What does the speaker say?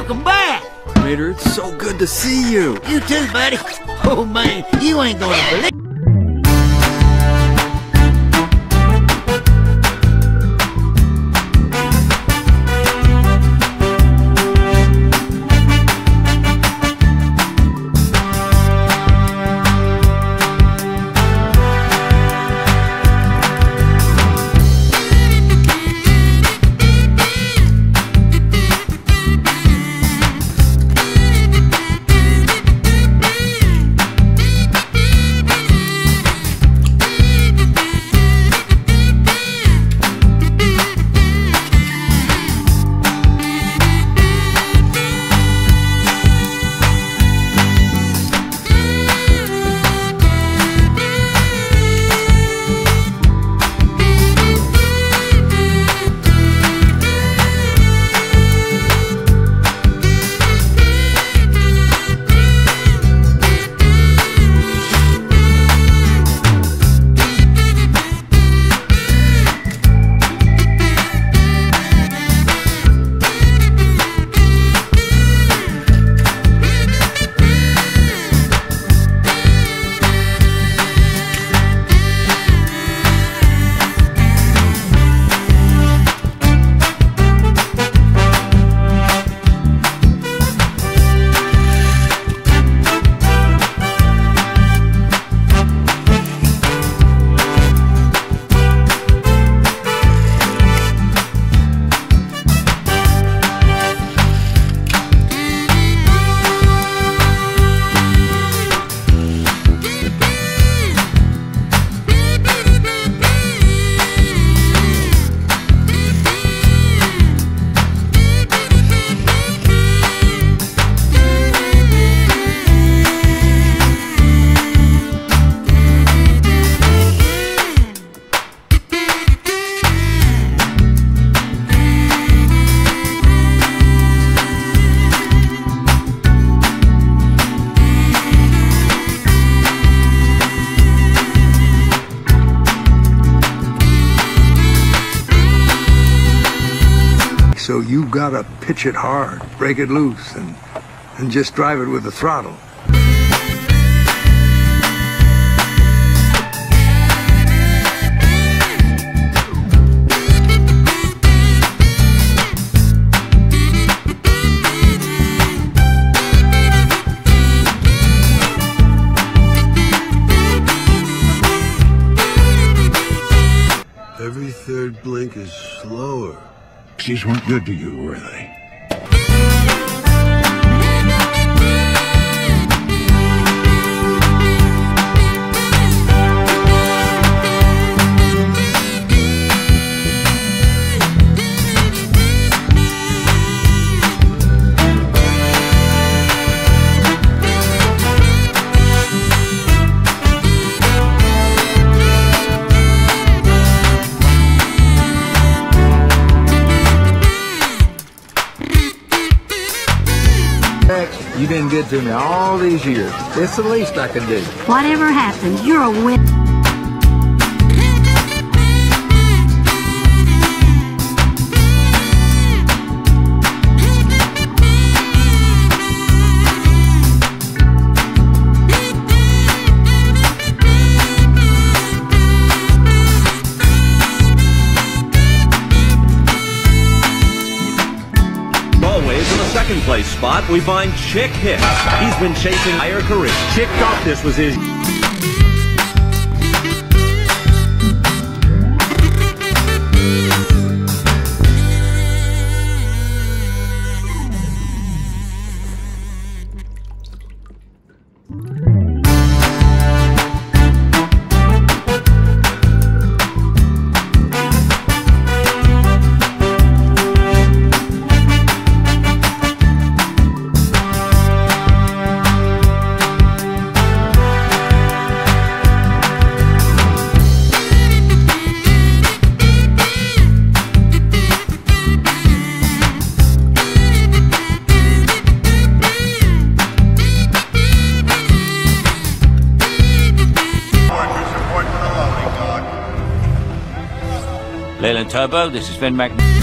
Welcome back. Raider, it's so good to see you. You too, buddy. Oh, man, you ain't gonna believe... So you gotta pitch it hard, break it loose, and, and just drive it with the throttle. Every third blink is slower. These weren't good to you, were they? Been good to me all these years. It's the least I can do. Whatever happens, you're a win. Second place spot, we find Chick Hicks. He's been chasing higher career. Chick thought this was his. Turbo, this is Finn Mac.